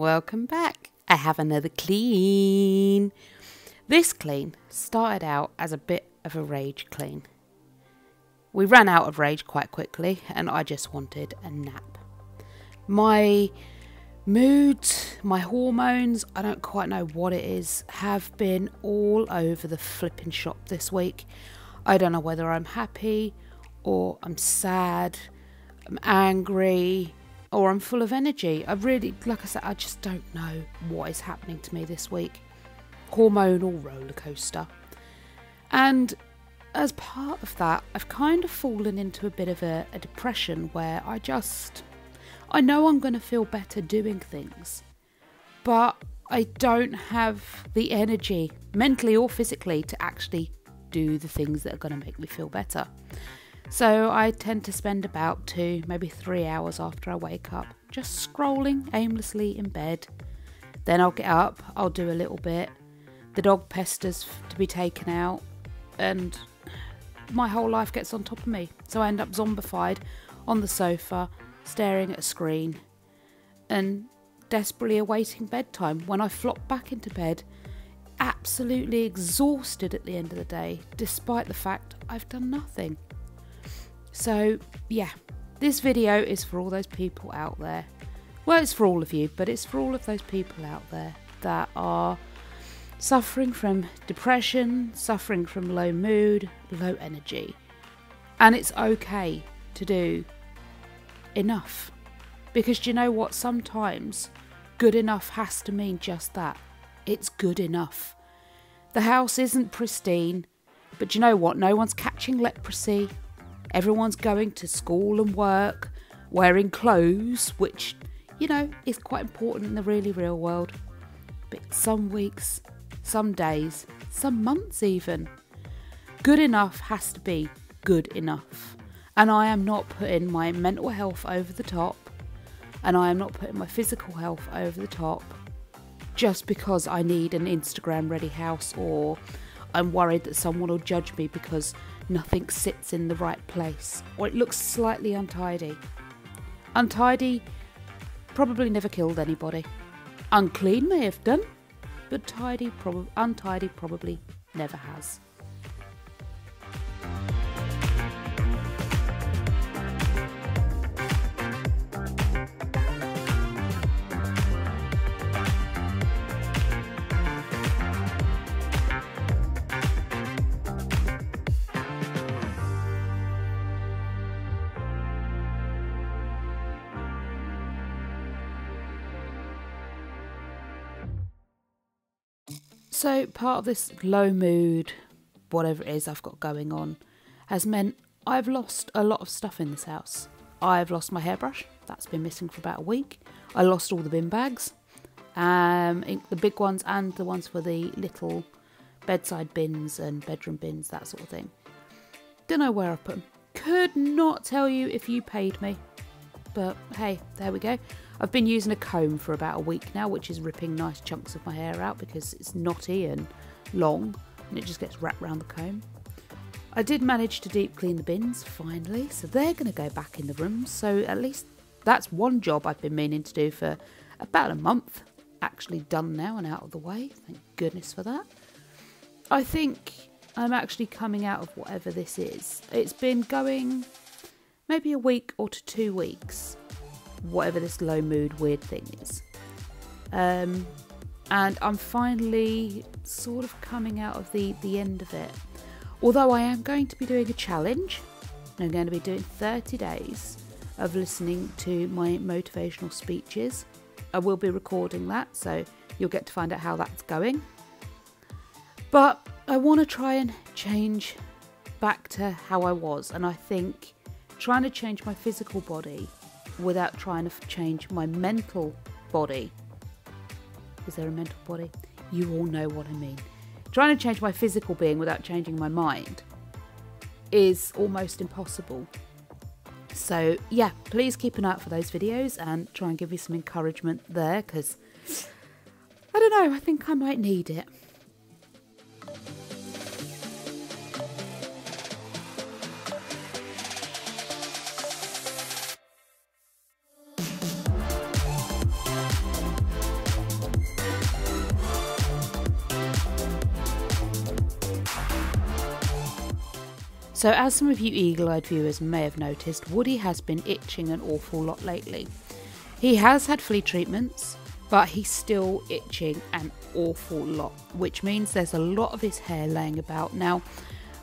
welcome back. I have another clean. This clean started out as a bit of a rage clean. We ran out of rage quite quickly and I just wanted a nap. My mood, my hormones, I don't quite know what it is, have been all over the flipping shop this week. I don't know whether I'm happy or I'm sad, I'm angry, or I'm full of energy. I really, like I said, I just don't know what is happening to me this week. Hormonal roller coaster. And as part of that, I've kind of fallen into a bit of a, a depression where I just, I know I'm going to feel better doing things, but I don't have the energy, mentally or physically, to actually do the things that are going to make me feel better. So I tend to spend about two, maybe three hours after I wake up just scrolling aimlessly in bed. Then I'll get up, I'll do a little bit. The dog pesters to be taken out, and my whole life gets on top of me. So I end up zombified on the sofa, staring at a screen, and desperately awaiting bedtime when I flop back into bed, absolutely exhausted at the end of the day, despite the fact I've done nothing. So, yeah, this video is for all those people out there. Well, it's for all of you, but it's for all of those people out there that are suffering from depression, suffering from low mood, low energy. And it's okay to do enough. Because you know what? Sometimes good enough has to mean just that. It's good enough. The house isn't pristine, but you know what? No one's catching leprosy Everyone's going to school and work, wearing clothes, which, you know, is quite important in the really real world. But some weeks, some days, some months even, good enough has to be good enough. And I am not putting my mental health over the top, and I am not putting my physical health over the top just because I need an Instagram ready house or I'm worried that someone will judge me because nothing sits in the right place or it looks slightly untidy. Untidy probably never killed anybody. Unclean may have done, but tidy prob- untidy probably never has. So, part of this low mood, whatever it is I've got going on, has meant I've lost a lot of stuff in this house. I've lost my hairbrush, that's been missing for about a week. I lost all the bin bags, um, the big ones and the ones for the little bedside bins and bedroom bins, that sort of thing. Don't know where I put them. Could not tell you if you paid me. But hey, there we go. I've been using a comb for about a week now, which is ripping nice chunks of my hair out because it's knotty and long and it just gets wrapped around the comb. I did manage to deep clean the bins finally, so they're going to go back in the room. So at least that's one job I've been meaning to do for about a month. Actually done now and out of the way. Thank goodness for that. I think I'm actually coming out of whatever this is. It's been going maybe a week or to two weeks whatever this low mood weird thing is. Um, and I'm finally sort of coming out of the, the end of it. Although I am going to be doing a challenge, I'm going to be doing 30 days of listening to my motivational speeches. I will be recording that, so you'll get to find out how that's going. But I want to try and change back to how I was, and I think trying to change my physical body without trying to change my mental body. Is there a mental body? You all know what I mean. Trying to change my physical being without changing my mind is almost impossible. So, yeah, please keep an eye out for those videos and try and give you some encouragement there because I don't know, I think I might need it. So, as some of you eagle eyed viewers may have noticed, Woody has been itching an awful lot lately. He has had flea treatments, but he's still itching an awful lot, which means there's a lot of his hair laying about. Now,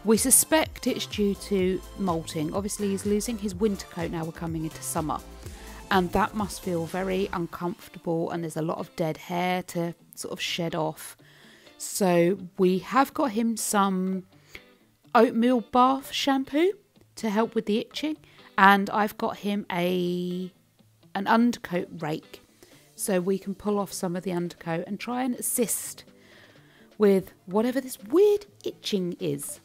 we suspect it's due to molting. Obviously, he's losing his winter coat now we're coming into summer, and that must feel very uncomfortable, and there's a lot of dead hair to sort of shed off. So, we have got him some oatmeal bath shampoo to help with the itching, and I've got him a an undercoat rake so we can pull off some of the undercoat and try and assist with whatever this weird itching is.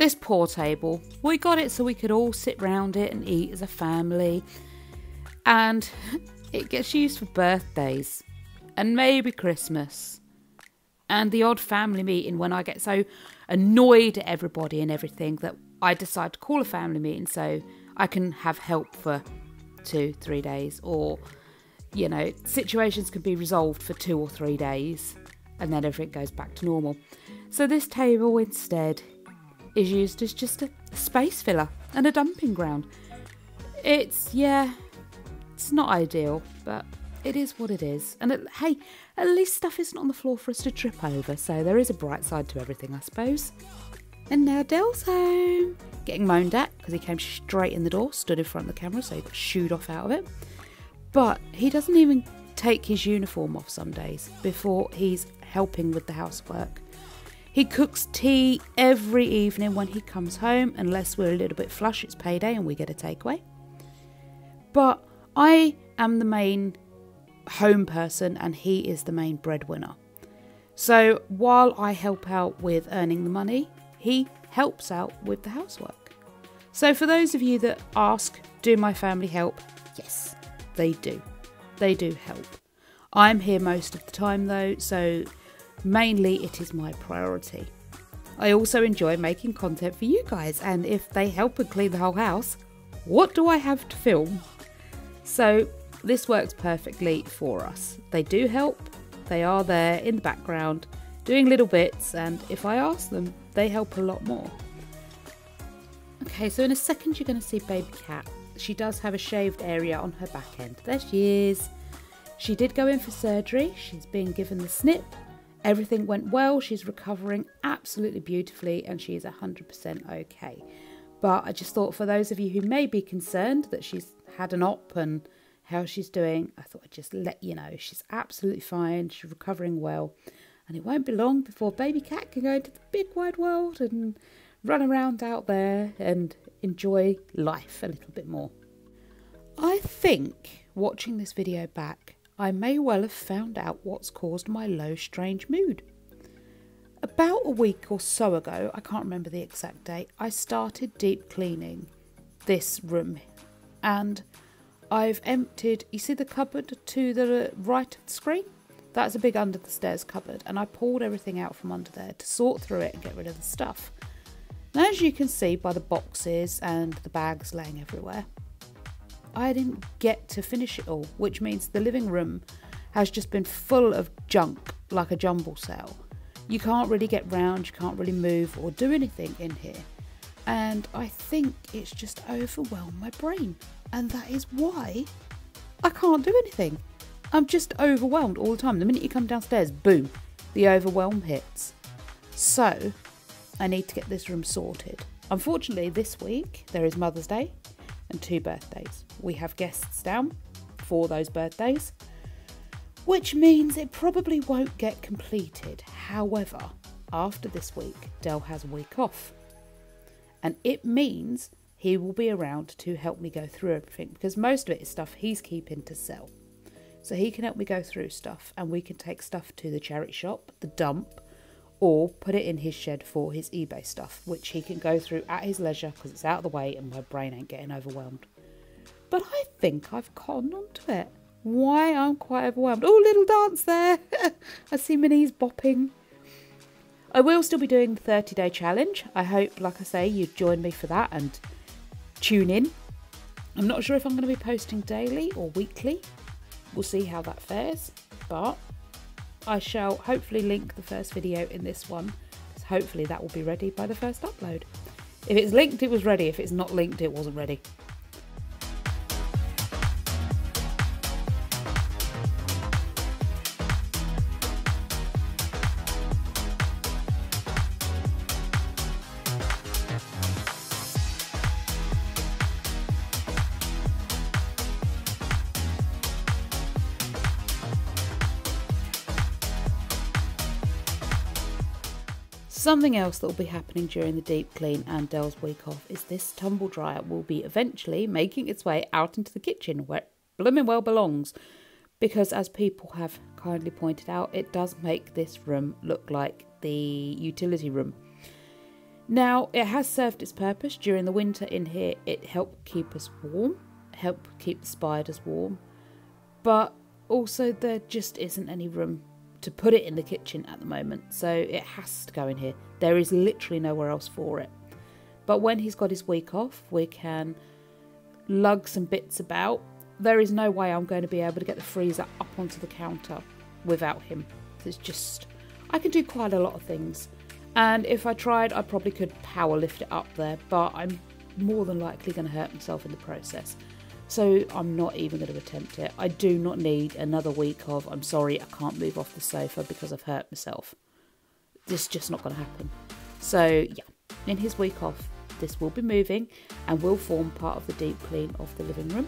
This poor table, we got it so we could all sit round it and eat as a family. And it gets used for birthdays and maybe Christmas and the odd family meeting when I get so annoyed at everybody and everything that I decide to call a family meeting so I can have help for two, three days, or you know, situations can be resolved for two or three days and then everything goes back to normal. So, this table instead is used as just a space filler and a dumping ground. It's, yeah, it's not ideal, but it is what it is. And it, hey, at least stuff isn't on the floor for us to trip over, so there is a bright side to everything, I suppose. And now Dell's home. Getting moaned at because he came straight in the door, stood in front of the camera, so he got shooed off out of it. But he doesn't even take his uniform off some days before he's helping with the housework. He cooks tea every evening when he comes home, unless we're a little bit flush, it's payday and we get a takeaway. But I am the main home person and he is the main breadwinner. So while I help out with earning the money, he helps out with the housework. So for those of you that ask, do my family help? Yes, they do. They do help. I'm here most of the time though, so Mainly, it is my priority. I also enjoy making content for you guys, and if they help and clean the whole house, what do I have to film? So, this works perfectly for us. They do help, they are there in the background, doing little bits, and if I ask them, they help a lot more. Okay, so in a second, you're going to see Baby Cat. She does have a shaved area on her back end. There she is. She did go in for surgery, she's been given the snip, Everything went well, she's recovering absolutely beautifully, and she is 100% okay. But I just thought for those of you who may be concerned that she's had an op and how she's doing, I thought I'd just let you know she's absolutely fine, she's recovering well, and it won't be long before baby cat can go into the big wide world and run around out there and enjoy life a little bit more. I think watching this video back, I may well have found out what's caused my low, strange mood. About a week or so ago, I can't remember the exact date, I started deep cleaning this room and I've emptied, you see the cupboard to the right of the screen? That's a big under the stairs cupboard, and I pulled everything out from under there to sort through it and get rid of the stuff. Now, as you can see by the boxes and the bags laying everywhere, I didn't get to finish it all, which means the living room has just been full of junk like a jumble sale. You can't really get round, you can't really move or do anything in here. And I think it's just overwhelmed my brain. And that is why I can't do anything. I'm just overwhelmed all the time. The minute you come downstairs, boom, the overwhelm hits. So I need to get this room sorted. Unfortunately, this week there is Mother's Day and two birthdays. We have guests down for those birthdays, which means it probably won't get completed. However, after this week, Dell has a week off. And it means he will be around to help me go through everything because most of it is stuff he's keeping to sell. So he can help me go through stuff and we can take stuff to the charity shop, the dump, or put it in his shed for his eBay stuff, which he can go through at his leisure because it's out of the way and my brain ain't getting overwhelmed. But I think I've conned onto it. Why I'm quite overwhelmed. Oh, little dance there. I see Minnie's bopping. I will still be doing the 30 day challenge. I hope, like I say, you join me for that and tune in. I'm not sure if I'm going to be posting daily or weekly. We'll see how that fares, but I shall hopefully link the first video in this one. because Hopefully that will be ready by the first upload. If it's linked, it was ready. If it's not linked, it wasn't ready. Something else that will be happening during the deep clean and Dell's week off is this tumble dryer will be eventually making its way out into the kitchen where it blooming well belongs. Because as people have kindly pointed out, it does make this room look like the utility room. Now, it has served its purpose during the winter in here. It helped keep us warm, help keep the spiders warm, but also there just isn't any room to put it in the kitchen at the moment, so it has to go in here. There is literally nowhere else for it. But when he's got his week off, we can lug some bits about. There is no way I'm going to be able to get the freezer up onto the counter without him. It's just, I can do quite a lot of things. And if I tried, I probably could power lift it up there, but I'm more than likely going to hurt myself in the process. So I'm not even going to attempt it. I do not need another week of, I'm sorry, I can't move off the sofa because I've hurt myself. This is just not going to happen. So yeah, in his week off, this will be moving and will form part of the deep clean of the living room.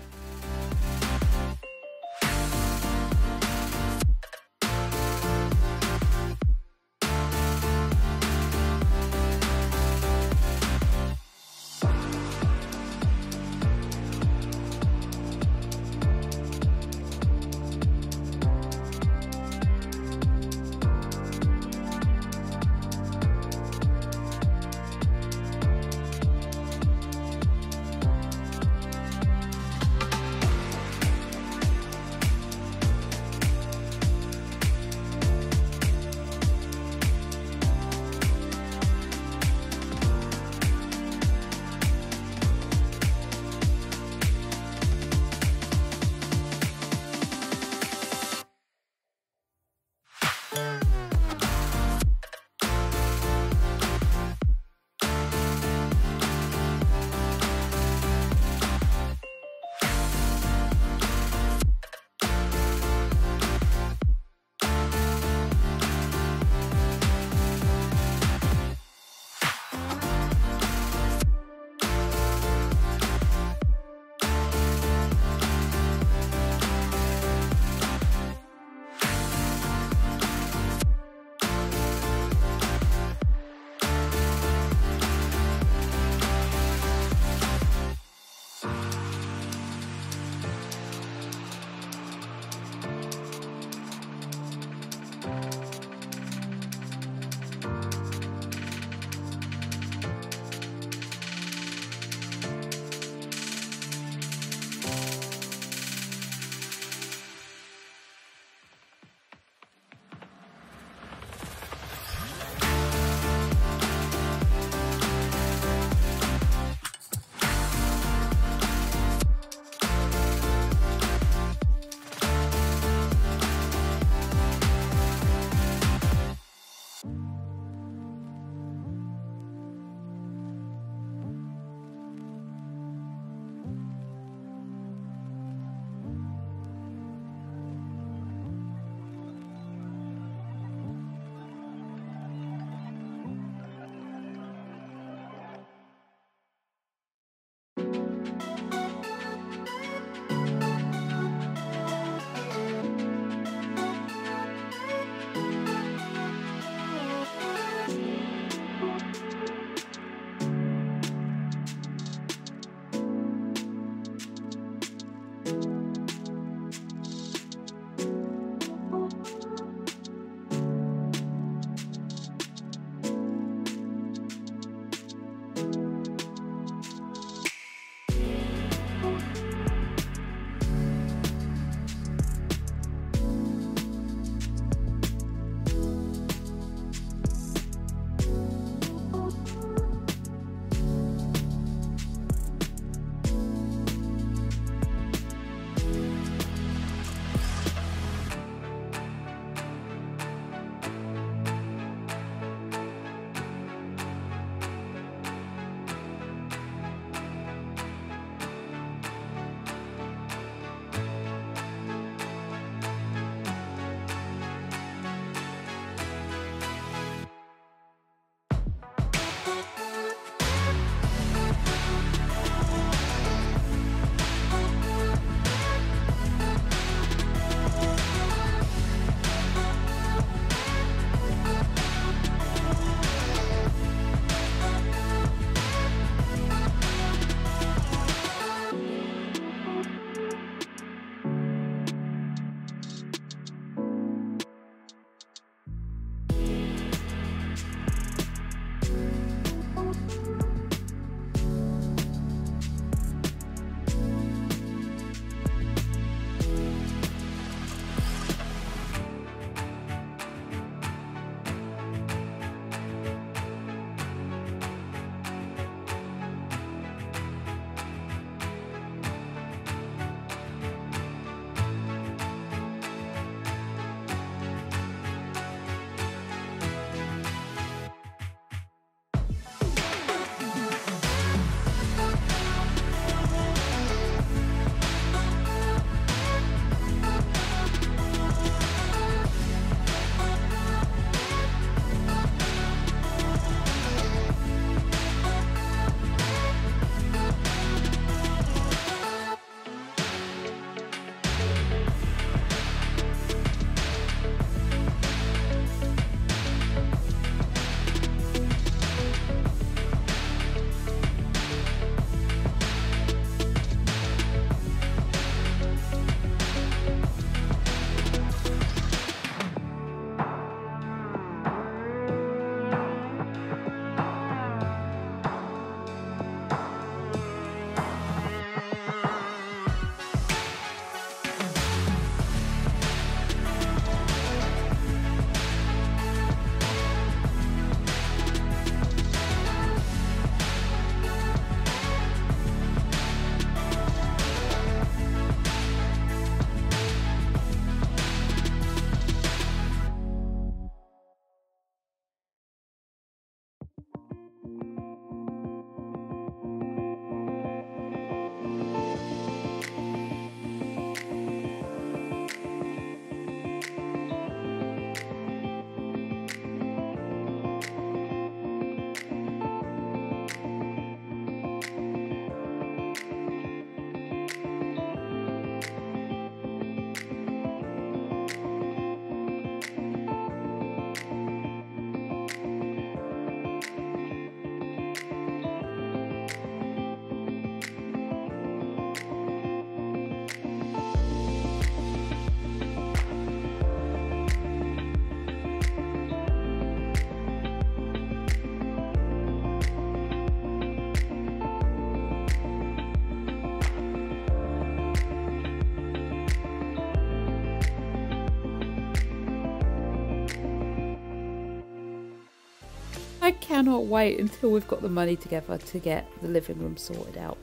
Cannot wait until we've got the money together to get the living room sorted out.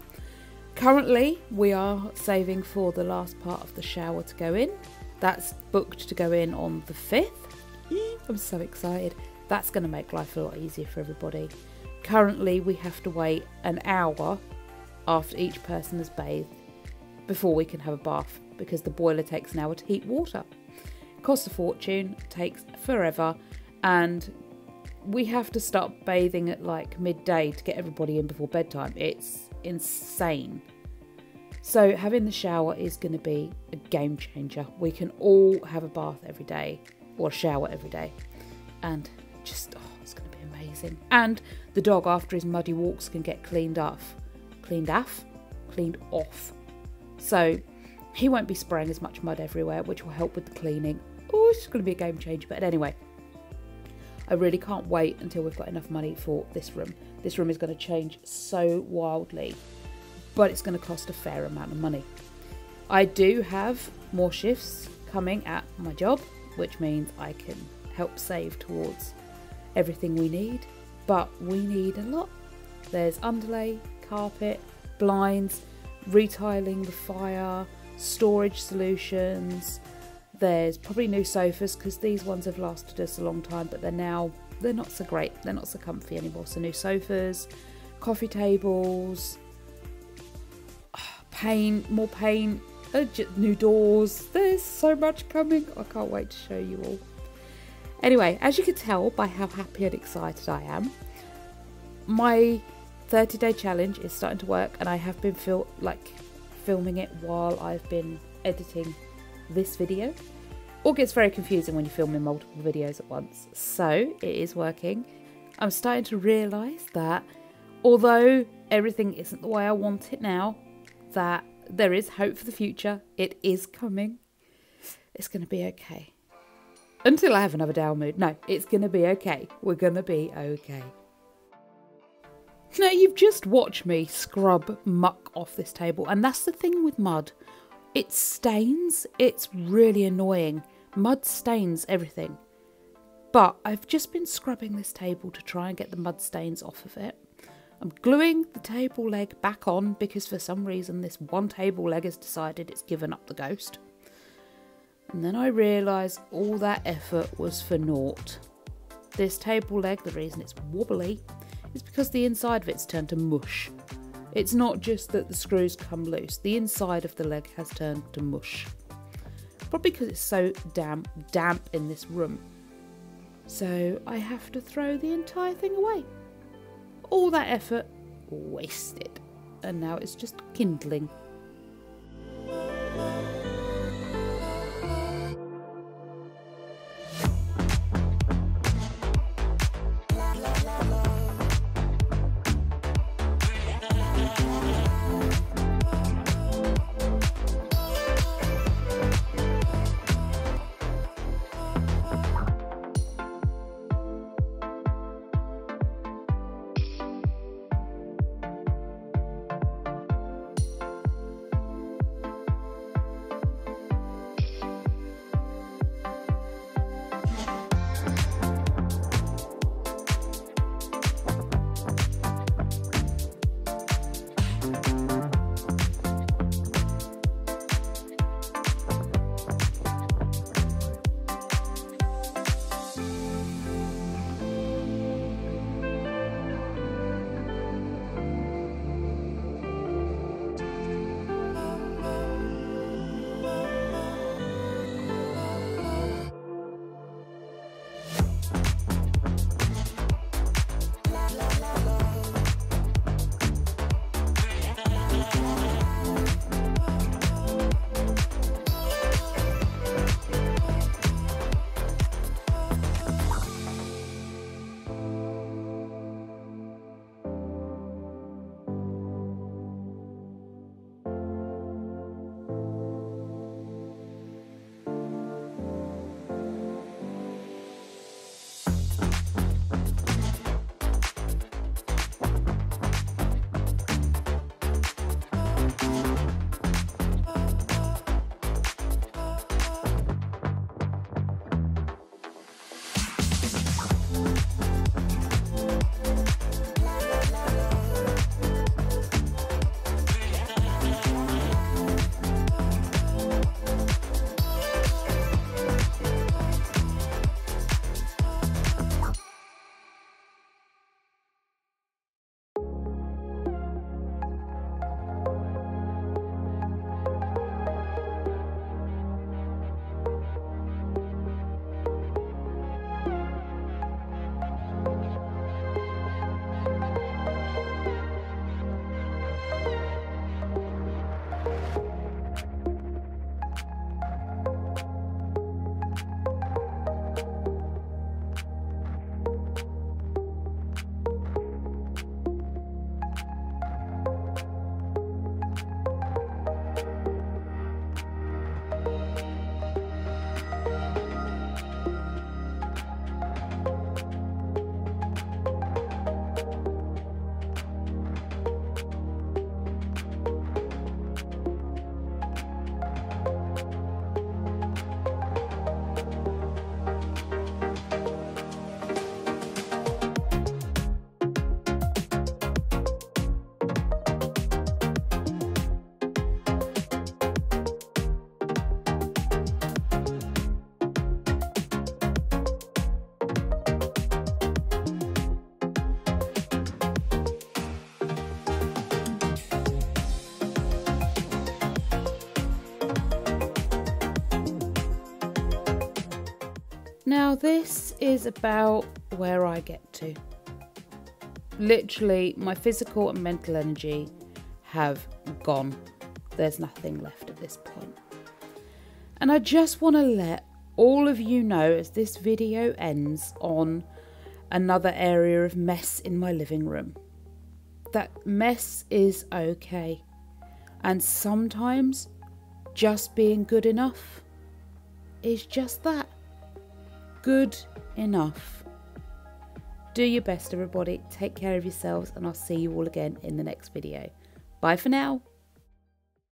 Currently, we are saving for the last part of the shower to go in. That's booked to go in on the 5th. I'm so excited. That's going to make life a lot easier for everybody. Currently, we have to wait an hour after each person has bathed before we can have a bath because the boiler takes an hour to heat water. Costs a fortune, takes forever, and we have to start bathing at like midday to get everybody in before bedtime. It's insane. So, having the shower is going to be a game changer. We can all have a bath every day or a shower every day, and just oh, it's going to be amazing. And the dog, after his muddy walks, can get cleaned off, cleaned off, cleaned off. So, he won't be spraying as much mud everywhere, which will help with the cleaning. Oh, it's going to be a game changer. But anyway, I really can't wait until we've got enough money for this room. This room is going to change so wildly, but it's going to cost a fair amount of money. I do have more shifts coming at my job, which means I can help save towards everything we need, but we need a lot. There's underlay, carpet, blinds, retiling the fire, storage solutions. There's probably new sofas because these ones have lasted us a long time, but they're now they're not so great. They're not so comfy anymore. So new sofas, coffee tables, paint, more paint, uh, new doors. There's so much coming. I can't wait to show you all. Anyway, as you can tell by how happy and excited I am, my 30 day challenge is starting to work, and I have been feel like filming it while I've been editing this video. All gets very confusing when you're filming multiple videos at once. So it is working. I'm starting to realise that although everything isn't the way I want it now, that there is hope for the future. It is coming. It's going to be okay. Until I have another down mood. No, it's going to be okay. We're going to be okay. Now, you've just watched me scrub muck off this table, and that's the thing with mud. It stains, it's really annoying. Mud stains everything. But I've just been scrubbing this table to try and get the mud stains off of it. I'm gluing the table leg back on because for some reason this one table leg has decided it's given up the ghost. And then I realise all that effort was for naught. This table leg, the reason it's wobbly, is because the inside of it's turned to mush. It's not just that the screws come loose, the inside of the leg has turned to mush. Probably because it's so damp, damp in this room. So I have to throw the entire thing away. All that effort wasted. And now it's just kindling. Now this is about where I get to. Literally, my physical and mental energy have gone. There's nothing left at this point. And I just want to let all of you know as this video ends on another area of mess in my living room. That mess is okay. And sometimes just being good enough is just that good enough. Do your best, everybody. Take care of yourselves, and I'll see you all again in the next video. Bye for now.